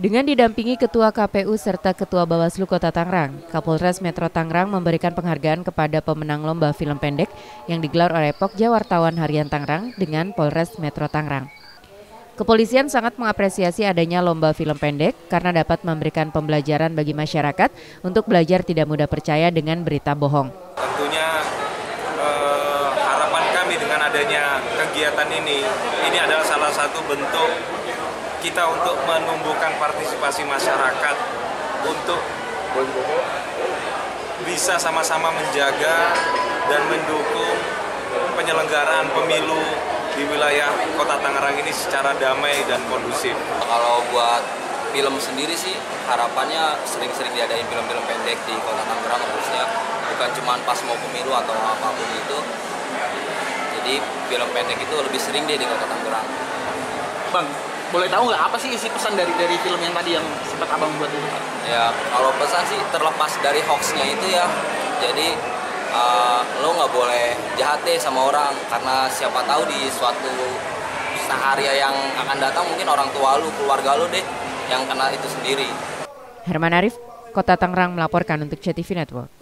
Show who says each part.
Speaker 1: Dengan didampingi Ketua KPU serta Ketua Bawaslu Kota Tangerang, Kapolres Metro Tangerang memberikan penghargaan kepada pemenang lomba film pendek yang digelar oleh Pokja Wartawan Harian Tangerang dengan Polres Metro Tangerang. Kepolisian sangat mengapresiasi adanya lomba film pendek karena dapat memberikan pembelajaran bagi masyarakat untuk belajar tidak mudah percaya dengan berita bohong.
Speaker 2: Tentunya eh, harapan kami dengan adanya kegiatan ini, ini adalah salah satu bentuk kita untuk menumbuhkan partisipasi masyarakat untuk bisa sama-sama menjaga dan mendukung penyelenggaraan pemilu di wilayah Kota Tangerang ini secara damai dan kondusif.
Speaker 3: Kalau buat film sendiri sih harapannya sering-sering diadain film-film pendek di Kota Tangerang khususnya bukan cuma pas mau pemilu atau apa pun itu. Jadi film pendek itu lebih sering deh di Kota Tangerang.
Speaker 4: Bang, boleh tahu nggak apa sih isi pesan dari dari film yang tadi yang sempat abang buat itu
Speaker 3: Ya kalau pesan sih terlepas dari hoaxnya itu ya. Jadi uh, lo nggak boleh jahat deh sama orang karena siapa tahu di suatu sehari yang akan datang mungkin orang tua lu, keluarga lu deh yang kena itu sendiri.
Speaker 1: Herman Arif, Kota Tangerang melaporkan untuk CTV Network.